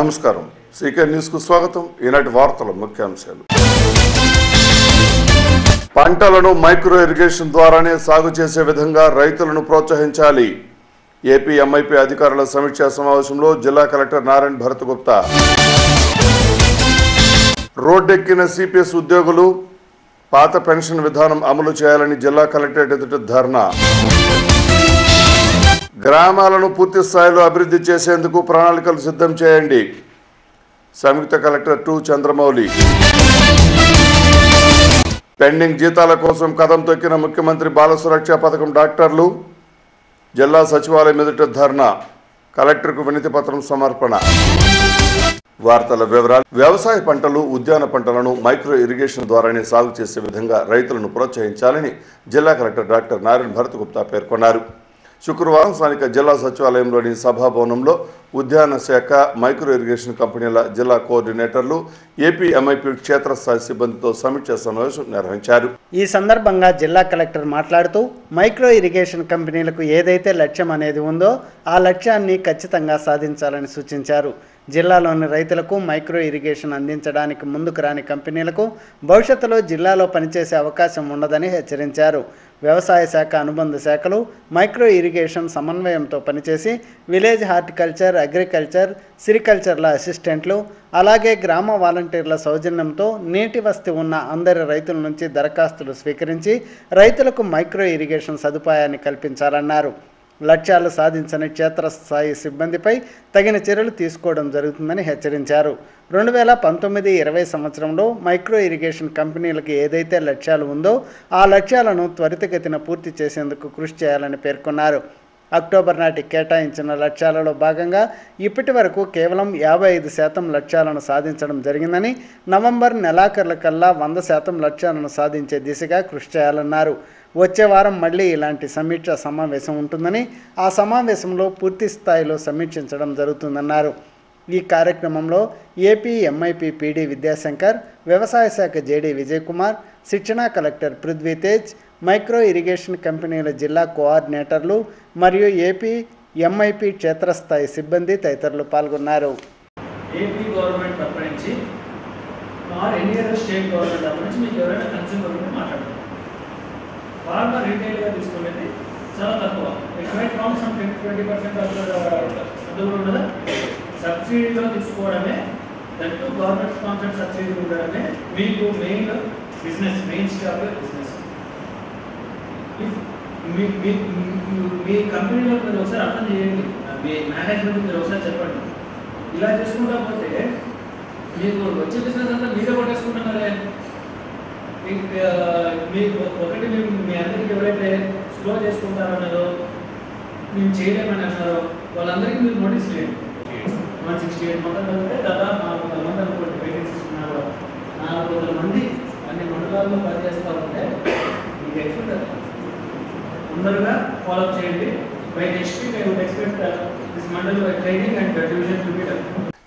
నమస్కారం. సీకే న్యూస్కు స్వాగతం. ఈనాటి వార్తల ముఖ్యాంశాలు. పంటలను మైక్రో ఇరిగేషన్ ద్వారానే సాగు చేసే విధంగా రైతులను ప్రోత్సహించాలి. ఏపీ ఎంఐపీ అధికారుల సమీక్షా సమావేశంలో జిల్లా కలెక్టర్ నారాయణ భరత్ గుప్తా రోడ్డెక్కిన సిపిఎస్ ఉద్యోగులు పాత పెన్షన్ విధానం అమలు చేయాలని జిల్లా కలెక్టరేట్ ఎదుట ధర్నా. గ్రామాలను పూర్తి స్థాయిలో అభివృద్ధి చేసేందుకు ప్రణాళికలు సిద్ధం చేయండి. సంయుక్త కలెక్టర్ టు చంద్రమౌళి. పెండింగ్ జీతాల కోసం కథం తొక్కిన ముఖ్యమంత్రి బాల సురక్ష పథకం డాక్టర్లు జిల్లా సచివాలయం ఎదుట ధర్నా కలెక్టర్కు వినతి పత్రం సమర్పణ. వార్తల వివరాలు వ్యవసాయ పంటలు ఉద్యాన పంటలను మైక్రో ఇరిగేషన్ ద్వారానే సాగు చేసే విధంగా రైతులను ప్రోత్సహించాలని జిల్లా కలెక్టర్ డాక్టర్ నారాయణ భరత్ గుప్తా పేర్కొన్నారు. శుక్రవారం స్థానిక జిల్లా సచివాలయంలోని సభాభవనంలో ఉద్యాన శాఖ మైక్రో ఇరిగేషన్ కంపెనీల జిల్లా కోఆర్డినేటర్లు ఏపీ ఎంఐపీ క్షేత్రస్థాయి సిబ్బందితో సమీక్ష సమావేశం నిర్వహించారు. ఈ సందర్భంగా జిల్లా కలెక్టర్ మాట్లాడుతూ మైక్రో ఇరిగేషన్ కంపెనీలకు ఏదైతే లక్ష్యం అనేది ఉందో ఆ లక్ష్యాన్ని ఖచ్చితంగా సాధించాలని సూచించారు. జిల్లాలోని రైతులకు మైక్రో ఇరిగేషన్ అందించడానికి ముందుకు రాని కంపెనీలకు భవిష్యత్తులో జిల్లాలో పనిచేసే అవకాశం ఉండదని హెచ్చరించారు. వ్యవసాయ శాఖ అనుబంధ శాఖలు మైక్రో ఇరిగేషన్ సమన్వయంతో పనిచేసి విలేజ్ హార్టికల్చర్ అగ్రికల్చర్ సిరికల్చర్ల అసిస్టెంట్లు అలాగే గ్రామ వాలంటీర్ల సౌజన్యంతో నీటి వస్తి ఉన్న అందరి రైతుల నుంచి దరఖాస్తులు స్వీకరించి రైతులకు మైక్రో ఇరిగేషన్ సదుపాయాన్ని కల్పించాలన్నారు. లక్ష్యాలు సాధించని క్షేత్రస్థాయి సిబ్బందిపై తగిన చర్యలు తీసుకోవడం జరుగుతుందని హెచ్చరించారు. రెండు వేల పంతొమ్మిది ఇరవై సంవత్సరంలో మైక్రో ఇరిగేషన్ కంపెనీలకు ఏదైతే లక్ష్యాలు ఉందో ఆ లక్ష్యాలను త్వరితగతిన పూర్తి చేసేందుకు కృషి చేయాలని పేర్కొన్నారు. అక్టోబర్ నాటి కేటాయించిన లక్ష్యాలలో భాగంగా ఇప్పటి వరకు కేవలం యాభై ఐదు శాతం లక్ష్యాలను సాధించడం జరిగిందని నవంబర్ నెలాఖరుల కల్లా వంద శాతం లక్ష్యాలను సాధించే దిశగా కృషి చేయాలన్నారు. వచ్చే వారం మళ్ళీ ఇలాంటి సమీక్ష సమావేశం ఉంటుందని ఆ సమావేశంలో పూర్తి స్థాయిలో సమీక్షించడం జరుగుతుందన్నారు. ఈ కార్యక్రమంలో ఏపీ ఎంఐపి పీడీ విద్యాశంకర్ వ్యవసాయ శాఖ జేడీ విజయ్ కుమార్ శిక్షణా collector Prithvi Tej micro irrigation కంపెనీల జిల్లా కోఆర్డినేటర్లు మరియు ఏపీ ఎంఐపి క్షేత్రస్థాయి సిబ్బంది తదితరులు పాల్గొన్నారు. ఏపీ గవర్నమెంట్ నుంచి or any other state government నుంచి మీకు ఎవరైనా మాట్లాడతారు ఫార్మర్ రీటైల్గా తీసుకునేది చాలా తక్కువ. It might some twenty percent అందులో ఉండదా సబ్సిడీలో తీసుకోవడమే దట్టు గవర్నమెంట్ స్పాన్సర్డ్ సబ్సిడీ ఉండడమే మీకు main business main stop business మీ మీ మీ- మీ కంపెనీలో మీరు ఒకసారి అర్థం చేయండి. మీ మేనేజ్మెంట్ మీరు ఒకసారి చెప్పండి. ఇలా చేసుకుంటా పోతే మీకు వచ్చే బిజినెస్ అంతా మీరే కొట్టేసుకుంటున్నారే. మీకు ఒకటి మేము మీ అందరికి ఎవరైతే స్లో చేసుకుంటారన్నారో మేము చేయలేమని అన్నారో వాళ్ళందరికీ మీరు నోటీస్ చేయండి వన్ సిక్స్టీ ఎయిట్ మొత్తం కలిపితే దాదాపు నాలుగు వందల మంది అనుకోండి వేకెన్సీస్ ఉన్నారు నాలుగు వందల మంది అన్ని మండలాల్లో పనిచేస్తూ ఉంటే మీకు ఎక్స్పెక్ట్ తొందరగా ఫాలో చేయండి. By next week I would expect this mandal training and division to be done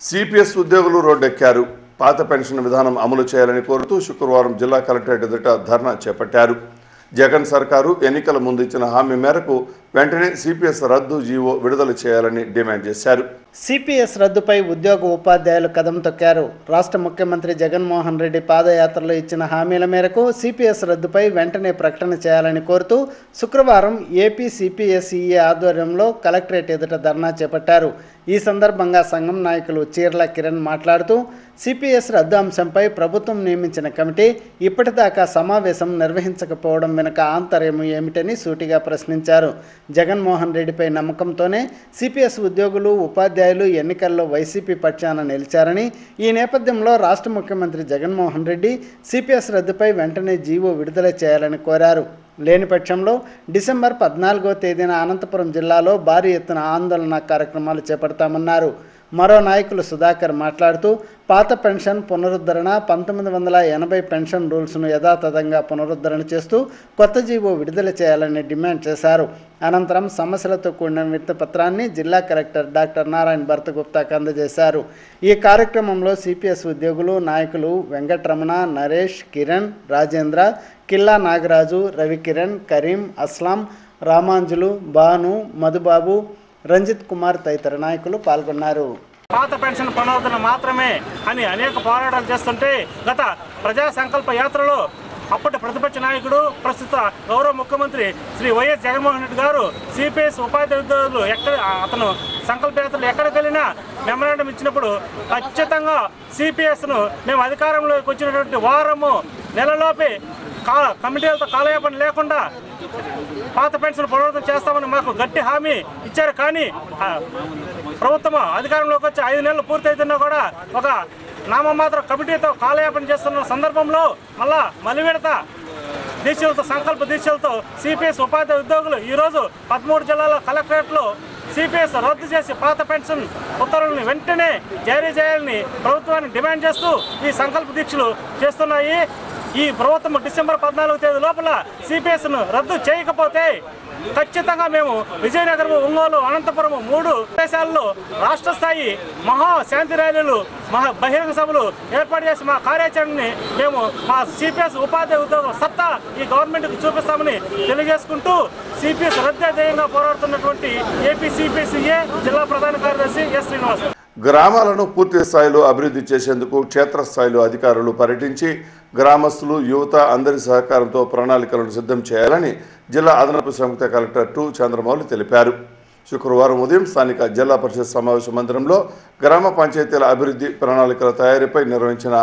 CPS ఉద్యోగులు రోడ్డెక్కారు. పాత పెన్షన్ విధానం అమలు చేయాలని కోరుతూ శుక్రవారం జిల్లా కలెక్టరేట్ ఎదుట ధర్నా చేపట్టారు. జగన్ సర్కారు ఎన్నికల ముందు ఇచ్చిన హామీ మేరకు వెంటనే సిపిఎస్ రద్దు జీవో విడుదల చేయాలని డిమాండ్ చేశారు. సిపిఎస్ రద్దుపై ఉద్యోగ ఉపాధ్యాయులు కదం తొక్కారు. రాష్ట్ర ముఖ్యమంత్రి జగన్మోహన్ రెడ్డి పాదయాత్రలో ఇచ్చిన హామీల మేరకు సిపిఎస్ రద్దుపై వెంటనే ప్రకటన చేయాలని కోరుతూ శుక్రవారం ఏపీ సిపిఎస్ఈఏ ఆధ్వర్యంలో కలెక్టరేట్ ఎదుట ధర్నా చేపట్టారు. ఈ సందర్భంగా సంఘం నాయకులు చీర్ల కిరణ్ మాట్లాడుతూ సిపిఎస్ రద్దు అంశంపై ప్రభుత్వం నియమించిన కమిటీ ఇప్పటిదాకా సమావేశం నిర్వహించకపోవడం వెనుక ఆంతర్యం ఏమిటని సూటిగా ప్రశ్నించారు. జగన్మోహన్ రెడ్డిపై నమ్మకంతోనే సిపిఎస్ ఉద్యోగులు ఉపాధ్యాయులు ఎన్నికల్లో వైసీపీ పక్షాన నిలిచారని ఈ నేపథ్యంలో రాష్ట్ర ముఖ్యమంత్రి జగన్మోహన్ రెడ్డి సిపిఎస్ రద్దుపై వెంటనే జీవో విడుదల చేయాలని కోరారు. లేని పక్షంలో డిసెంబర్ పద్నాలుగో తేదీన అనంతపురం జిల్లాలో భారీ ఎత్తున ఆందోళన కార్యక్రమాలు చేపడతామన్నారు. మరో నాయకులు సుధాకర్ మాట్లాడుతూ పాత పెన్షన్ పునరుద్ధరణ పంతొమ్మిది వందల ఎనభై పెన్షన్ రూల్స్ను యథాతథంగా పునరుద్ధరణ చేస్తూ కొత్త జీవో విడుదల చేయాలని డిమాండ్ చేశారు. అనంతరం సమస్యలతో కూడిన విత్తపత్రాన్ని జిల్లా కలెక్టర్ డాక్టర్ నారాయణ భరతగుప్తాకు అందజేశారు. ఈ కార్యక్రమంలో సిపిఎస్ ఉద్యోగులు నాయకులు వెంకటరమణ నరేష్ కిరణ్ రాజేంద్ర కిల్లా నాగరాజు రవికిరణ్ కరీం అస్లాం రామాంజులు భాను మధుబాబు రంజిత్ కుమార్ తదితర నాయకులు పాల్గొన్నారు. పాత పెన్షన్ పునరుద్ధరణ మాత్రమే అని అనేక పోరాటాలు చేస్తుంటే గత ప్రజా సంకల్ప యాత్రలో అప్పటి ప్రతిపక్ష నాయకుడు ప్రస్తుత గౌరవ ముఖ్యమంత్రి శ్రీ వైఎస్ జగన్మోహన్ రెడ్డి గారు సిపిఎస్ ఉపాధి ఉద్యోగులు ఎక్కడ అతను సంకల్ప యాత్రలు ఎక్కడికి వెళ్ళినా మెమరాండం ఇచ్చినప్పుడు ఖచ్చితంగా సిపిఎస్ను మేము అధికారంలోకి వచ్చినటువంటి వారము నెలలోపే కా కమిటీలతో కాలయాపన లేకుండా పాత పెన్షన్ పునరుద్ధం చేస్తామని మాకు గట్టి హామీ ఇచ్చారు. కానీ ప్రభుత్వం అధికారంలోకి వచ్చి ఐదు నెలలు పూర్తయితున్నా కూడా ఒక నామమాత్రం కమిటీతో కాలయాపన చేస్తున్న సందర్భంలో మళ్ళా మలివిడత దీక్షలతో సంకల్ప దీక్షలతో సిపిఎస్ ఉపాధి ఉద్యోగులు ఈరోజు పదమూడు జిల్లాల కలెక్టరేట్లో సిపిఎస్ రద్దు చేసి పాత పెన్షన్ ఉత్తర్వులను వెంటనే జారీ చేయాలని ప్రభుత్వాన్ని డిమాండ్ చేస్తూ ఈ సంకల్ప దీక్షలు చేస్తున్నాయి. ఈ ప్రభుత్వం డిసెంబర్ పద్నాలుగు తేదీ లోపల సిపిఎస్ను రద్దు చేయకపోతే ఖచ్చితంగా మేము విజయనగరం ఒంగోలు అనంతపురం మూడు ప్రదేశాల్లో రాష్ట్ర స్థాయి మహా శాంతి ర్యాలీలు మహా బహిరంగ సభలు ఏర్పాటు చేసి మా కార్యాచరణని మేము మా సిపిఎస్ ఉపాధి ఉద్యోగ సత్తా ఈ గవర్నమెంట్కి చూపిస్తామని తెలియజేసుకుంటూ సిపిఎస్ రద్దు ధ్యేయంగా పోరాడుతున్నటువంటి ఏపీ సిపిఎస్ఏ జిల్లా ప్రధాన కార్యదర్శి ఎస్ శ్రీనివాస్. గ్రామాలను పూర్తి స్థాయిలో అభివృద్ధి చేసేందుకు క్షేత్రస్థాయిలో అధికారులు పర్యటించి గ్రామస్తులు యువత అందరి సహకారంతో ప్రణాళికలను సిద్ధం చేయాలని జిల్లా అదనపు సంయుక్త కలెక్టర్ టు చంద్రమౌళి తెలిపారు. శుక్రవారం ఉదయం స్థానిక జిల్లా పరిషత్ సమావేశ మందిరంలో గ్రామ పంచాయతీల అభివృద్ధి ప్రణాళికల తయారీపై నిర్వహించిన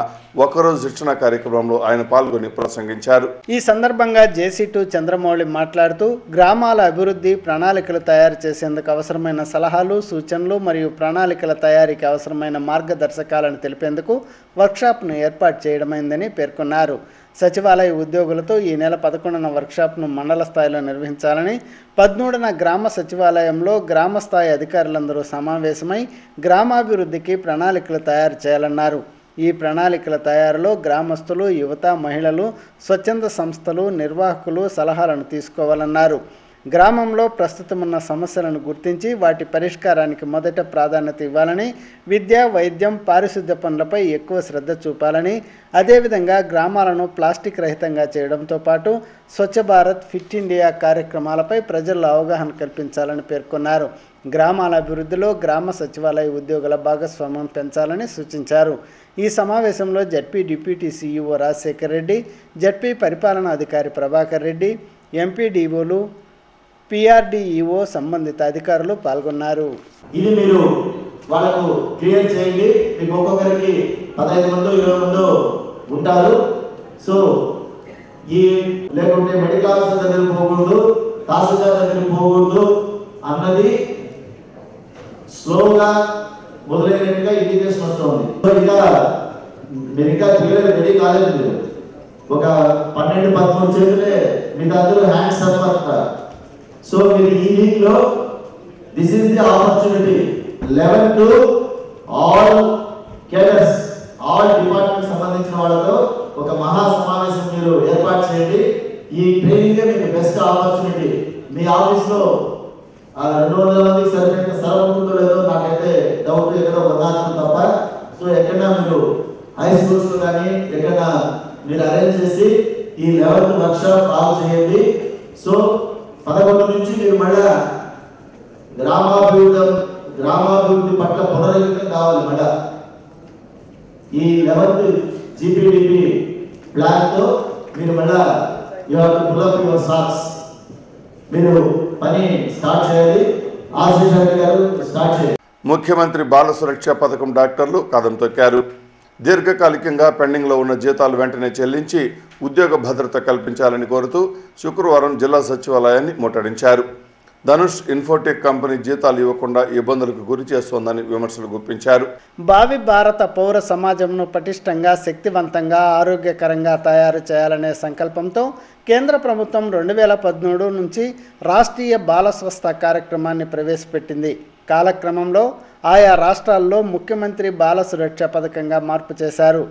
ఒకరోజు శిక్షణ కార్యక్రమంలో ఆయన పాల్గొని ప్రసంగించారు. ఈ సందర్భంగా జేసీ టు చంద్రమౌళి మాట్లాడుతూ గ్రామాల అభివృద్ధి ప్రణాళికలు తయారు చేసేందుకు అవసరమైన సలహాలు సూచనలు మరియు ప్రణాళికల తయారీకి అవసరమైన మార్గదర్శకాలను తెలిపేందుకు వర్క్షాప్ను ఏర్పాటు చేయడమైందని పేర్కొన్నారు. సచివాలయ ఉద్యోగులతో ఈ నెల పదకొండున వర్క్షాప్ను మండల స్థాయిలో నిర్వహించాలని పద్మూడున గ్రామ సచివాలయంలో గ్రామ స్థాయి అధికారులందరూ సమావేశమై గ్రామాభివృద్ధికి ప్రణాళికలు తయారు చేయాలన్నారు. ఈ ప్రణాళికల తయారులో గ్రామస్తులు యువత మహిళలు స్వచ్ఛంద సంస్థలు నిర్వాహకులు సలహాలను తీసుకోవాలన్నారు. గ్రామంలో ప్రస్తుతం ఉన్న సమస్యలను గుర్తించి వాటి పరిష్కారానికి మొదట ప్రాధాన్యత ఇవ్వాలని విద్య వైద్యం పారిశుద్ధ్య పనులపై ఎక్కువ శ్రద్ధ చూపాలని అదేవిధంగా గ్రామాలను ప్లాస్టిక్ రహితంగా చేయడంతో పాటు స్వచ్ఛ భారత్ ఫిట్ ఇండియా కార్యక్రమాలపై ప్రజల్లో అవగాహన కల్పించాలని పేర్కొన్నారు. గ్రామాల అభివృద్ధిలో గ్రామ సచివాలయ ఉద్యోగుల భాగస్వామ్యం పెంచాలని సూచించారు. ఈ సమావేశంలో ZP deputy CEO Rajasekhar Reddy ZP పరిపాలనా అధికారి ప్రభాకర్ రెడ్డి ఎంపీడీఓలు పిఆర్డిఈఓ సంబంధిత అధికారులు పాల్గొన్నారు. ఇది మీరు వాళ్ళకు క్లియర్ చేయండి. మీకు ఒక్కొక్కరికి పదహైదు మందో ఇరవై మందో ఉంటారు. సో ఈ లేకుంటే మెడికల్ ఆఫీసర్ దగ్గర పోకూడదు తహసీల్దార్ దగ్గర పోకూడదు అన్నది స్లోగా మొదలైనట్టుగా ఇండికేషన్ వస్తుంది. సో ఇంకా మీరు ఇంకా క్లియర్ రెడీ కాలేదు మీరు. ఒక పన్నెండు పదమూడు చేతులే మీ దగ్గర హ్యాండ్స్ అప్ సో మీరు ఈ వీక్లో this is the opportunity eleven to all cadres all department సంబంధించిన వాళ్ళతో ఒక మహా సమావేశం మీరు ఏర్పాటు చేయండి. ఈ ట్రైనింగ్ మీకు బెస్ట్ ఆపర్చునిటీ మీ ఆఫీస్లో ఆ రెండు వందల మందికి సరిపోయిన స్థలం ఉంటుందో లేదో నాకైతే డౌట్ ఎక్కడ వదార్థం తప్ప సో ఎక్కడ మీరు హై స్కూల్స్లో కానీ ఎక్కడ మీరు అరేంజ్ చేసి ఈ లెవెల్ వర్క్షాప్ ఆల్ చేయండి. సో పదకొండు నుంచి మీరు మళ్ళా గ్రామాభివృద్ధి గ్రామాభివృద్ధి పట్ల పునరంకితం కావాలి మళ్ళా. ఈ లెవెన్త్ జీపీడిపి ప్లాన్తో మీరు మళ్ళా you have to pull up your socks మీరు పని స్టార్ట్ చేయాలి. ఆశీష్ గారు స్టార్ట్ చేయాలి. ముఖ్యమంత్రి బాల సురక్ష పథకం డాక్టర్లు కథం తొక్కారు. దీర్ఘకాలికంగా పెండింగ్లో ఉన్న జీతాలు వెంటనే చెల్లించి ఉద్యోగ భద్రత కల్పించాలని కోరుతూ శుక్రవారం జిల్లా సచివాలయాన్ని ముట్టడించారు. ధనుష్ ఇన్ఫోటెక్ కంపెనీ జీతాలు ఇవ్వకుండా ఇబ్బందులకు గురి చేస్తోందని విమర్శలు గుప్పించారు. భావి భారత పౌర సమాజంను పటిష్టంగా శక్తివంతంగా ఆరోగ్యకరంగా తయారు చేయాలనే సంకల్పంతో కేంద్ర ప్రభుత్వం రెండు వేల పద్మూడు నుంచి రాష్ట్రీయ బాల స్వస్థ కార్యక్రమాన్ని ప్రవేశపెట్టింది. కాలక్రమంలో ఆయా రాష్ట్రాల్లో ముఖ్యమంత్రి బాల సురక్ష పథకంగా మార్పు చేశారు.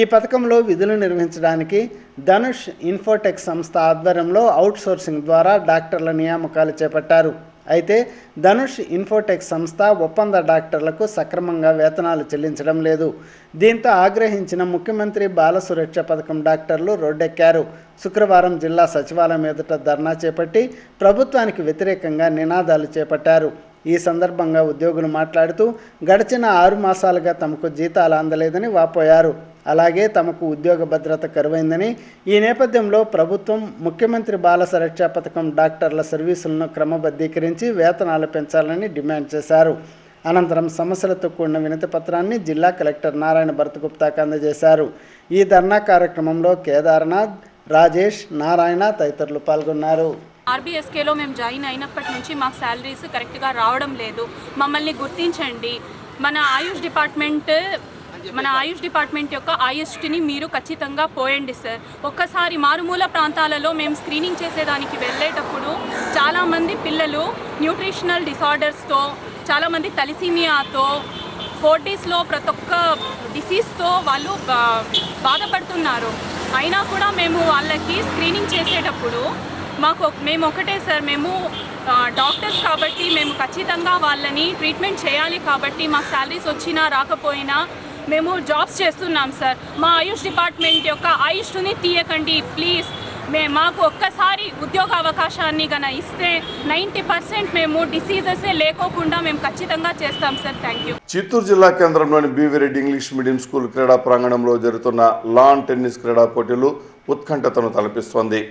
ఈ పథకంలో విధులు నిర్వహించడానికి ధనుష్ ఇన్ఫోటెక్ సంస్థ ఆధ్వర్యంలో అవుట్సోర్సింగ్ ద్వారా డాక్టర్ల నియామకాలు చేపట్టారు. అయితే ధనుష్ ఇన్ఫోటెక్ సంస్థ ఒప్పంద డాక్టర్లకు సక్రమంగా వేతనాలు చెల్లించడం లేదు. దీంతో ఆగ్రహించిన ముఖ్యమంత్రి బాల సురక్ష పథకం డాక్టర్లు రోడ్డెక్కారు. శుక్రవారం జిల్లా సచివాలయం ఎదుట ధర్నా చేపట్టి ప్రభుత్వానికి వ్యతిరేకంగా నినాదాలు చేపట్టారు. ఈ సందర్భంగా ఉద్యోగులు మాట్లాడుతూ గడిచిన ఆరు మాసాలుగా తమకు జీతాలు అందలేదని వాపోయారు. అలాగే తమకు ఉద్యోగ భద్రత కరువైందని ఈ నేపథ్యంలో ప్రభుత్వం ముఖ్యమంత్రి బాల సురక్ష పథకం డాక్టర్ల సర్వీసులను క్రమబద్ధీకరించి వేతనాలు పెంచాలని డిమాండ్ చేశారు. అనంతరం సమస్యలతో కూడిన వినతి పత్రాన్ని జిల్లా కలెక్టర్ నారాయణ భరతగుప్తాకు అందజేశారు. ఈ ధర్నా కార్యక్రమంలో కేదార్నాథ్ రాజేష్ నారాయణ తదితరులు పాల్గొన్నారు. ఆర్బీఎస్కేలో మేము జాయిన్ అయినప్పటి నుంచి మాకు శాలరీస్ కరెక్ట్గా రావడం లేదు. మమ్మల్ని గుర్తించండి. మన ఆయుష్ డిపార్ట్మెంట్ మన ఆయుష్ డిపార్ట్మెంట్ యొక్క ఆయుష్ని మీరు ఖచ్చితంగా పోయండి సార్. ఒక్కసారి మారుమూల ప్రాంతాలలో మేము స్క్రీనింగ్ చేసేదానికి వెళ్ళేటప్పుడు చాలామంది పిల్లలు న్యూట్రిషనల్ డిసార్డర్స్తో చాలామంది తలిసీమియాతో ఫోర్టీస్లో ప్రతి ఒక్క డిసీజ్తో వాళ్ళు బా- బాధపడుతున్నారు. అయినా కూడా మేము వాళ్ళకి స్క్రీనింగ్ చేసేటప్పుడు మాకు మేము ఒకటే సార్ మేము డాక్టర్స్ కాబట్టి మేము ఖచ్చితంగా వాళ్ళని ట్రీట్మెంట్ చేయాలి కాబట్టి మాకు శాలరీస్ వచ్చినా రాకపోయినా మేము జాబ్స్ చేస్తున్నాం సార్. మా ఆయుష్ డిపార్ట్మెంట్ యొక్క ఆయుష్ని తీయకండి ప్లీజ్. మే మాకు ఒక్కసారి ఉద్యోగ అవకాశాన్ని కన ఇస్తే నైంటీ పర్సెంట్ మేము డిసీజెసే లేకోకుండా మేము ఖచ్చితంగా చేస్తాం సార్. Thank you. చిత్తూరు జిల్లా కేంద్రంలోని బీవిరెడ్డి ఇంగ్లీష్ మీడియం స్కూల్ క్రీడా ప్రాంగణంలో జరుగుతున్న లాన్ టెన్నిస్ క్రీడా పోటీలు ఉత్కంఠతను తలపిస్తోంది.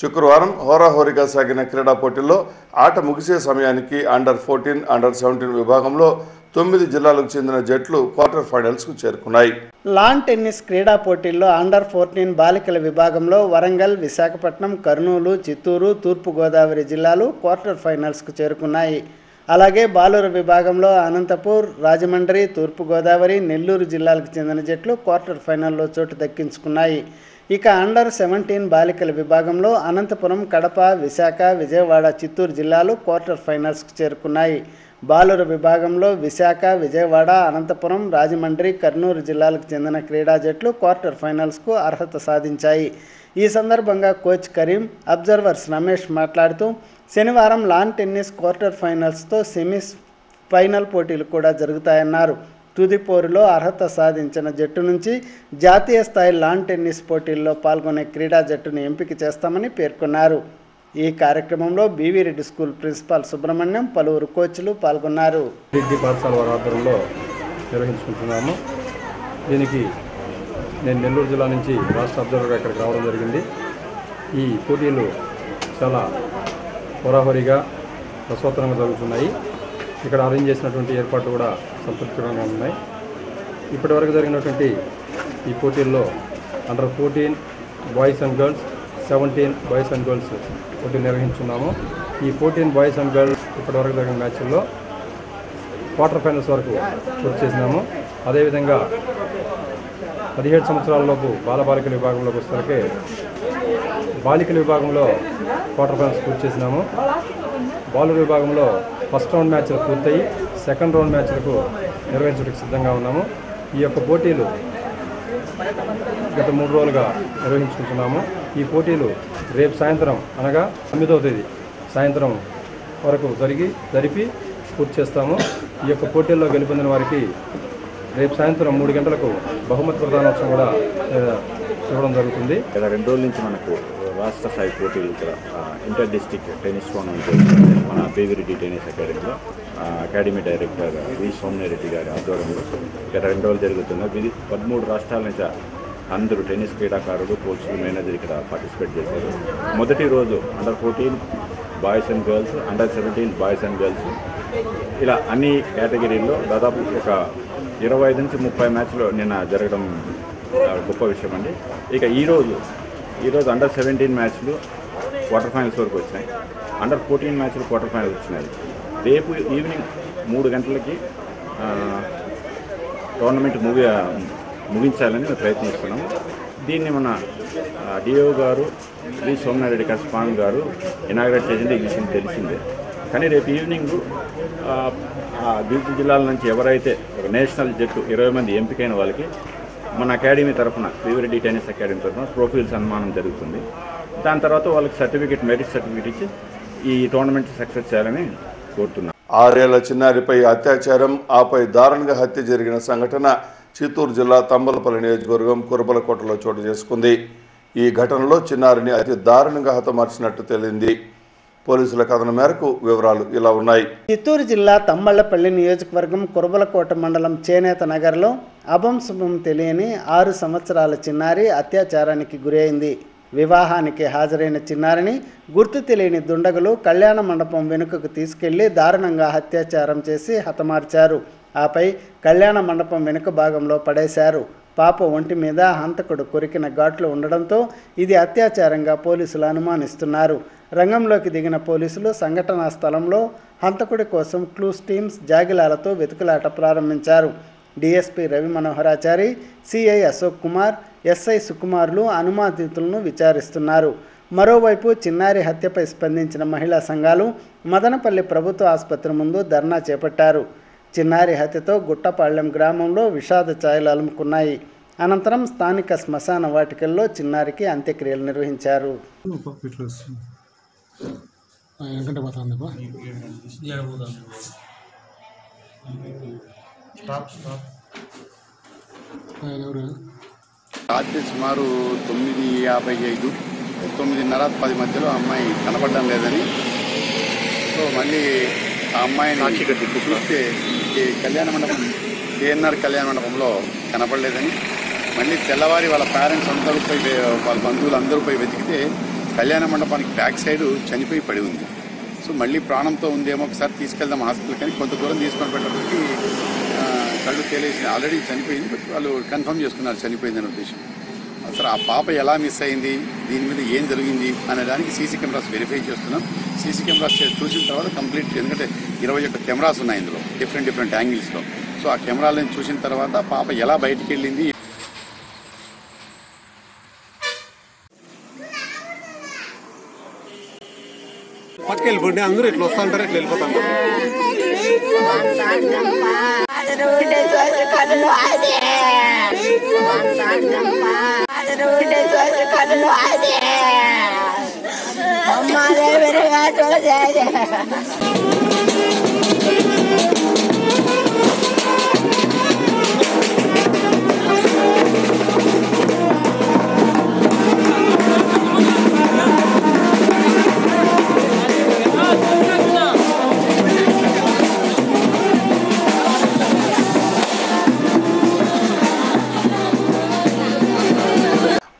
శుక్రవారం హోరాహోరీగా సాగిన క్రీడా పోటీల్లో ఆట ముగిసే సమయానికి అండర్ ఫోర్టీన్ అండర్ సెవెంటీన్ విభాగంలో తొమ్మిది జిల్లాలకు చెందిన జట్లు క్వార్టర్ ఫైనల్స్కు చేరుకున్నాయి. లాన్ టెన్నిస్ క్రీడా పోటీల్లో అండర్ ఫోర్టీన్ బాలికల విభాగంలో వరంగల్ విశాఖపట్నం కర్నూలు చిత్తూరు తూర్పుగోదావరి జిల్లాలు క్వార్టర్ ఫైనల్స్కు చేరుకున్నాయి. అలాగే బాలుర విభాగంలో అనంతపూర్ రాజమండ్రి తూర్పుగోదావరి నెల్లూరు జిల్లాలకు చెందిన జట్లు క్వార్టర్ ఫైనల్లో చోటు దక్కించుకున్నాయి. ఇక అండర్ సెవెంటీన్ బాలికల విభాగంలో అనంతపురం కడప విశాఖ విజయవాడ చిత్తూరు జిల్లాలు క్వార్టర్ ఫైనల్స్కు చేరుకున్నాయి. బాలుర విభాగంలో విశాఖ విజయవాడ అనంతపురం రాజమండ్రి కర్నూలు జిల్లాలకు చెందిన క్రీడా జట్లు క్వార్టర్ ఫైనల్స్కు అర్హత సాధించాయి. ఈ సందర్భంగా కోచ్ కరీం అబ్జర్వర్స్ రమేష్ మాట్లాడుతూ శనివారం లాన్ టెన్నిస్ క్వార్టర్ ఫైనల్స్తో సెమీస్ ఫైనల్ పోటీలు కూడా జరుగుతాయన్నారు. తుది పోరులో అర్హత సాధించిన జట్టు నుంచి జాతీయ స్థాయి లాన్ టెన్నిస్ పోటీల్లో పాల్గొనే క్రీడా జట్టును ఎంపిక చేస్తామని పేర్కొన్నారు. ఈ కార్యక్రమంలో BV Reddy school principal Subrahmanyam పలువురు కోచ్లు పాల్గొన్నారు. డిగ్రీ పాఠశాల వారి ఆధ్వర్యంలో నిర్వహించుకుంటున్నాము. దీనికి నేను నెల్లూరు జిల్లా నుంచి రాష్ట్ర అబ్జర్వర్గా ఇక్కడికి రావడం జరిగింది. ఈ పోటీలు చాలా హోరాహోరీగా రసోత్తరంగా జరుగుతున్నాయి. ఇక్కడ అరేంజ్ చేసినటువంటి ఏర్పాటు కూడా సంతృప్తికరంగా ఉన్నాయి. ఇప్పటివరకు జరిగినటువంటి ఈ పోటీల్లో under fourteen boys and girls seventeen boys and girls పోటీ నిర్వహించున్నాము. ఈ ఫోర్టీన్ బాయ్స్ అండ్ గర్ల్స్ ఇప్పటివరకు జరిగిన మ్యాచ్ల్లో క్వార్టర్ ఫైనల్స్ వరకు పూర్తి చేసినాము. అదేవిధంగా పదిహేడు సంవత్సరాలలోపు బాలబాలికల విభాగంలోకి వచ్చేసరికి బాలికల విభాగంలో క్వార్టర్ ఫైనల్స్ పూర్తి చేసినాము. బాలుర విభాగంలో ఫస్ట్ రౌండ్ మ్యాచ్లు పూర్తయి సెకండ్ రౌండ్ మ్యాచ్లకు నిర్వహించడానికి సిద్ధంగా ఉన్నాము. ఈ యొక్క పోటీలు గత మూడు రోజులుగా నిర్వహించుకుంటున్నాము. ఈ పోటీలు రేపు సాయంత్రం అనగా తొమ్మిదవ తేదీ సాయంత్రం వరకు జరిగి జరిపి పూర్తి చేస్తాము. ఈ యొక్క పోటీల్లో గెలుపొందిన వారికి రేపు సాయంత్రం మూడు గంటలకు బహుమతి ప్రధానోత్సవం కూడా ఇవ్వడం జరుగుతుంది. రెండు రోజుల నుంచి మనకు రాష్ట్ర స్థాయి పోటీలు ఇక్కడ ఇంటర్ డిస్టిక్ టెన్నిస్ టోర్నమెంట్ మన పేవిరెడ్డి టెన్నిస్ అకాడమీలో అకాడమీ డైరెక్టర్ వి. సోమనారెడ్డి గారి ఆధ్వర్యంలో గత రెండు రోజులు జరుగుతున్న ఇది పదమూడు రాష్ట్రాల నుంచి అందరూ టెన్నిస్ క్రీడాకారులు కోచ్లు మేనేజర్ ఇక్కడ పార్టిసిపేట్ చేశారు. మొదటి రోజు under fourteen boys and girls under seventeen boys and girls ఇలా అన్ని కేటగిరీల్లో దాదాపు ఒక ఇరవై ఐదు నుంచి ముప్పై మ్యాచ్లు నిన్న జరగడం గొప్ప విషయం అండి. ఇక ఈరోజు ఈరోజు అండర్ సెవెంటీన్ మ్యాచ్లు క్వార్టర్ ఫైనల్స్ వరకు వచ్చినాయి అండర్ ఫోర్టీన్ మ్యాచ్లు క్వార్టర్ ఫైనల్స్ వచ్చినాయి. రేపు ఈవినింగ్ మూడు గంటలకి టోర్నమెంట్ ముగి ముగించాలని మేము ప్రయత్నిస్తున్నాము. దీన్ని మన డిఓ గారు వి సోమనారెడ్డి కస్పాన్ గారు ఇనాగ్రేట్ చేసింది ఈ విషయం తెలిసిందే. కానీ రేపు ఈవినింగ్ ఆ, జిల్లాల నుంచి ఎవరైతే ఒక నేషనల్ జట్టు ఇరవై మంది ఎంపికైన వాళ్ళకి మన అకాడమీ తరఫున వివిరెడ్డి టెన్నిస్ అకాడమీ తరఫున ట్రోఫీలు సన్మానం జరుగుతుంది. దాని తర్వాత వాళ్ళకి సర్టిఫికేట్ మెరిట్ సర్టిఫికేట్ ఇచ్చి ఈ టోర్నమెంట్ సక్సెస్ చేయాలని కోరుతున్నాను ఆరేళ్ళ చిన్నారిపై అత్యాచారం ఆపై దారుణంగా హత్య జరిగిన సంఘటన చిత్తూరు జిల్లా తంబలపల్లి నియోజకవర్గం కురబలకోటలో చోటు చేసుకుంది. ఈ ఘటనలో చిన్నారిని అతి దారుణంగా హతమార్చినట్టు తేలింది. పోలీసుల కథనం మేరకు వివరాలు ఇలా ఉన్నాయి. చిత్తూరు జిల్లా తమ్మళ్ళపల్లి నియోజకవర్గం కురబలకోట మండలం చేనేత నగర్లో అభం శుభం తెలియని ఆరు సంవత్సరాల చిన్నారి అత్యాచారానికి గురైంది. వివాహానికి హాజరైన చిన్నారిని గుర్తు తెలియని దుండగులు కళ్యాణ మండపం వెనుకకు తీసుకెళ్ళి దారుణంగా అత్యాచారం చేసి హతమార్చారు. ఆపై కళ్యాణ మండపం వెనుక భాగంలో పడేశారు. పాప ఒంటి మీద హంతకుడు కొరికిన ఘాట్లు ఉండడంతో ఇది అత్యాచారంగా పోలీసులు అనుమానిస్తున్నారు. రంగంలోకి దిగిన పోలీసులు సంఘటనా స్థలంలో హంతకుడి కోసం క్లూస్ టీమ్స్ జాగిలాలతో వెతుకులాట ప్రారంభించారు. DSP Ravi Manoharachari CI Ashok Kumar SI సుకుమార్లు అనుమానితులను విచారిస్తున్నారు. మరోవైపు చిన్నారి హత్యపై స్పందించిన మహిళా సంఘాలు మదనపల్లి ప్రభుత్వ ఆసుపత్రి ముందు ధర్నా చేపట్టారు. చిన్నారి హత్యతో గుట్టపాళ్ళెం గ్రామంలో విషాద ఛాయలు అలుముకున్నాయి. అనంతరం స్థానిక శ్మశాన వాటికల్లో చిన్నారికి అంత్యక్రియలు నిర్వహించారు. ఎందుకంటే పోతుంది ఎవరు? రాత్రి సుమారు తొమ్మిది యాభై ఐదు తొమ్మిదిన్నర పది మధ్యలో అమ్మాయి కనపడడం లేదని. సో మళ్ళీ ఆ అమ్మాయిని చూస్తే ఈ కళ్యాణ మండపం కేఎన్ఆర్ కళ్యాణ మండపంలో కనపడలేదని. మళ్ళీ తెల్లవారి వాళ్ళ పేరెంట్స్ అందరూ పోయి వాళ్ళ బంధువులు అందరూ పోయి వెతికితే కళ్యాణ మండపానికి బ్యాక్ సైడ్ చనిపోయి పడి ఉంది. సో మళ్ళీ ప్రాణంతో ఉందేమో ఒకసారి తీసుకెళ్దాం హాస్పిటల్ కానీ కొంత దూరం తీసుకొని పెట్టడానికి కళ్ళు తేలేసి ఆల్రెడీ చనిపోయింది బట్ వాళ్ళు కన్ఫర్మ్ చేసుకున్నారు చనిపోయిందనే ఉద్దేశం. అసలు ఆ పాప ఎలా మిస్ అయింది దీని మీద ఏం జరిగింది అనే దానికి సీసీ కెమెరాస్ వెరిఫై చేస్తున్నాం. సీసీ కెమెరాస్ చూసిన తర్వాత కంప్లీట్ ఎందుకంటే ఇరవై ఒక్క కెమెరాస్ ఉన్నాయి ఇందులో డిఫరెంట్ డిఫరెంట్ యాంగిల్స్లో సో ఆ కెమెరాలను చూసిన తర్వాత పాప ఎలా బయటికి వెళ్ళింది పట్టుకెళ్ళిపోండి అందరూ ఇట్లా వస్తుంటారు ఇట్లా వెళ్ళిపోతాంటారు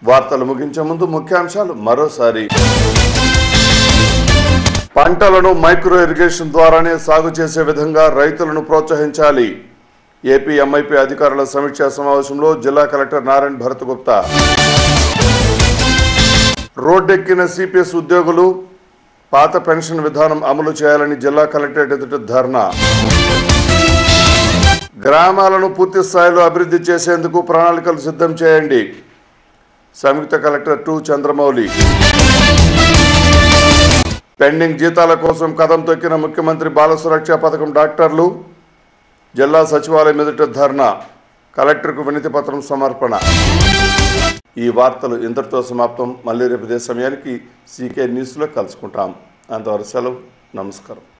వార్తలు ముగించే ముందు ముఖ్యాంశాలు మరోసారి. పంటలను మైక్రో ఇరిగేషన్ ద్వారానే సాగు చేసే విధంగా రైతులను ప్రోత్సహించాలి. ఏపీ ఎంఐపీ అధికారుల సమీక్షా సమావేశంలో జిల్లా కలెక్టర్ నారాయణ భరత్ గుప్తా రోడ్డెక్కిన సిపిఎస్ ఉద్యోగులు పాత పెన్షన్ విధానం అమలు చేయాలని జిల్లా కలెక్టరేట్ ఎదుట ధర్నా. గ్రామాలను పూర్తి స్థాయిలో అభివృద్ధి చేసేందుకు ప్రణాళికలు సిద్ధం చేయండి. సంయుక్త కలెక్టర్ టూ చంద్రమౌళి. పెండింగ్ జీతాల కోసం కథం తొక్కిన ముఖ్యమంత్రి బాల సురక్ష పథకం డాక్టర్లు జిల్లా సచివాలయం ఎదుట ధర్నా కలెక్టర్కు వినతి పత్రం సమర్పణ. ఈ వార్తలు ఇంతటితో సమాప్తం. మళ్ళీ రేపు ఇదే సమయానికి సీకే న్యూస్లో కలుసుకుంటాం. అంతవరకు సెలవు. నమస్కారం.